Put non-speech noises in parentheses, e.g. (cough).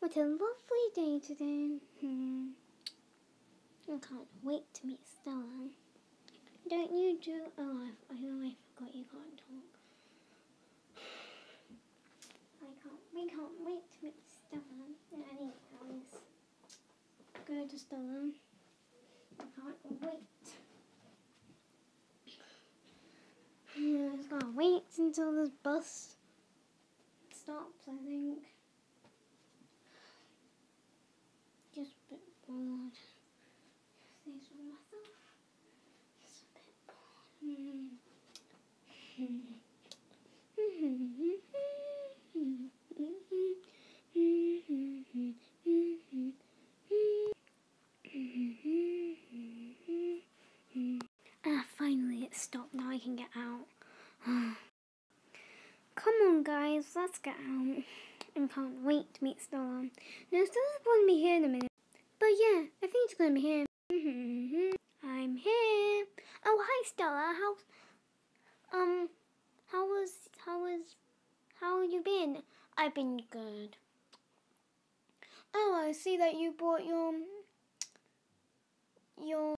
what a lovely day today. Hmm. I can't wait to meet Stella. Don't you do? Oh, I, I, I forgot you can't talk. I can't. We can't wait to meet Stella. Any Alice. Go to Stella. I can't wait. Yeah, just gotta wait until this bus stops, I think. Just a bit bored. These with myself. Just a bit bored. (laughs) Ah, finally it stopped. Now I can get out. Guys, let's get home. I can't wait to meet Stella. No, Stella's going to be here in a minute. But yeah, I think it's going to be here. (laughs) I'm here. Oh, hi, Stella. How, um, how was, how was, how you been? I've been good. Oh, I see that you brought your